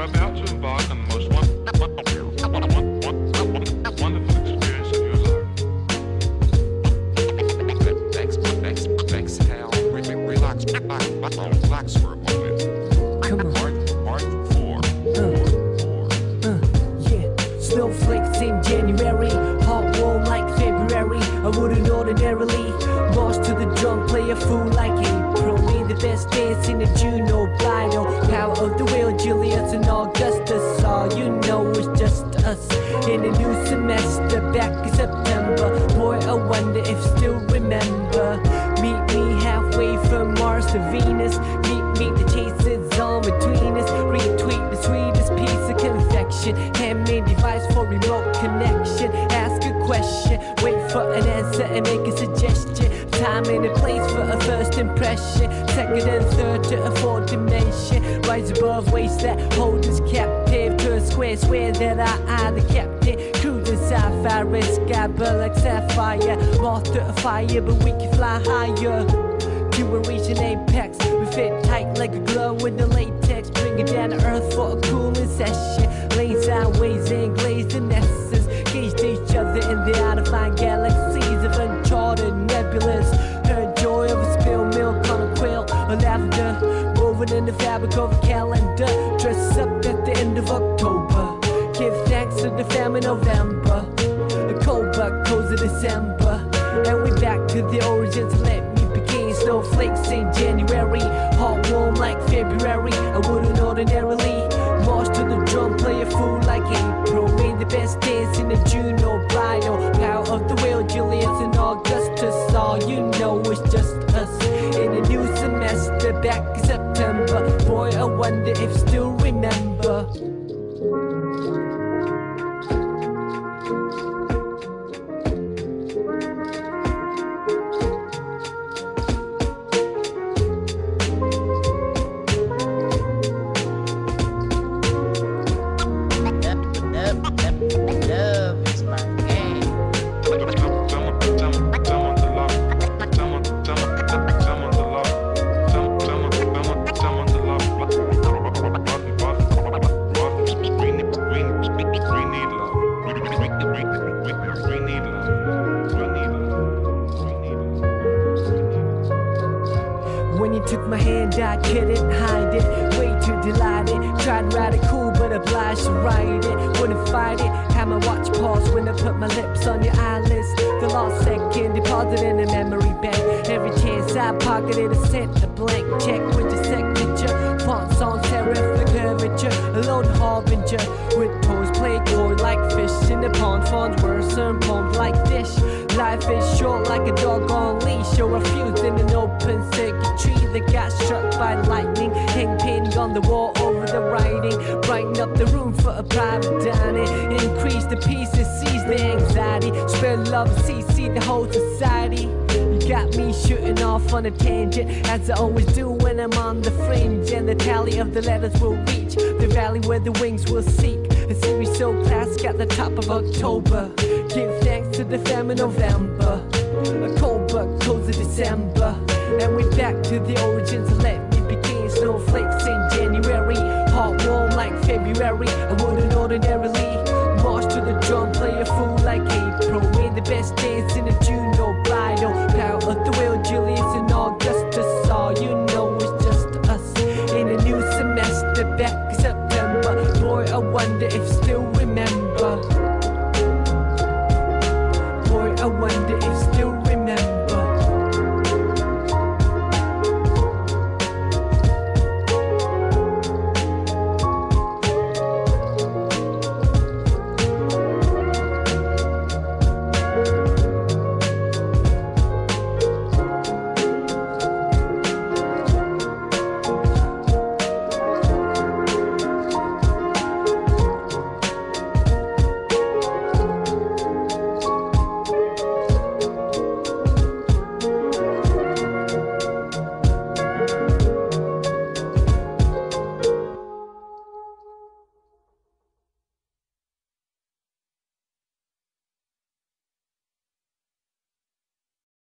About to embark on the most wonderful experience of your life. Come on. Four, yeah, snowflakes in January, hot like February. I wouldn't ordinarily lost to the fool like him. Best dance in the Juno bridal. Power of the wheel, Julius and Augustus. All you know is just us in a new semester back in September. Boy, I wonder if still remember. Meet me halfway from Mars to Venus. Meet me, the chase is on between us. Retweet the sweetest piece of confection. Handmade device for remote connection. Ask a question, wait for an answer and make a suggestion. Time and a place for a first impression. Second and third to a fourth dimension. Rise above waste that hold us captive to a square. Swear that I am the captain. Cruise the sapphire sky, burn like sapphire. Moth to a fire, but we can fly higher. To a reach an apex, we fit tight like a glove with the latex. Bring it down to earth for a cooling session. Or lavender. Woven in the fabric of a calendar. Dress up at the end of October. Give thanks to the famine November. A cold but cozy December. And we back to the origins. Let me begin. Snowflakes in January. Hot warm like February. I wouldn't ordinarily. March to the drum, play a fool like April. Made the best dance in the Juno back in September. Boy, I wonder if still remember. Took my hand, I couldn't hide it. Way too delighted. Tried to ride it cool, but obliged to ride it. Wouldn't fight it. Had my watch pause when I put my lips on your eyelids. The lost second, deposited in a memory bank. Every chance I pocketed, I sent a blank check with your signature. Fonts on the curvature. A lone harbinger with toes play coy like fish in the pond. Fonts worse and pumped like that got struck by lightning. Hang pin on the wall over the writing. Brighten up the room for a private dining. Increase the pieces, seize the anxiety. Spread love, see, see the whole society. You got me shooting off on a tangent, as I always do when I'm on the fringe. And the tally of the letters will reach the valley where the wings will seek. A series so classic at the top of October. Give thanks to the famine November. A cold but cozy December. And we back to the origins. Of let me begin. Snowflakes in January. Hot warm like February. I wouldn't ordinarily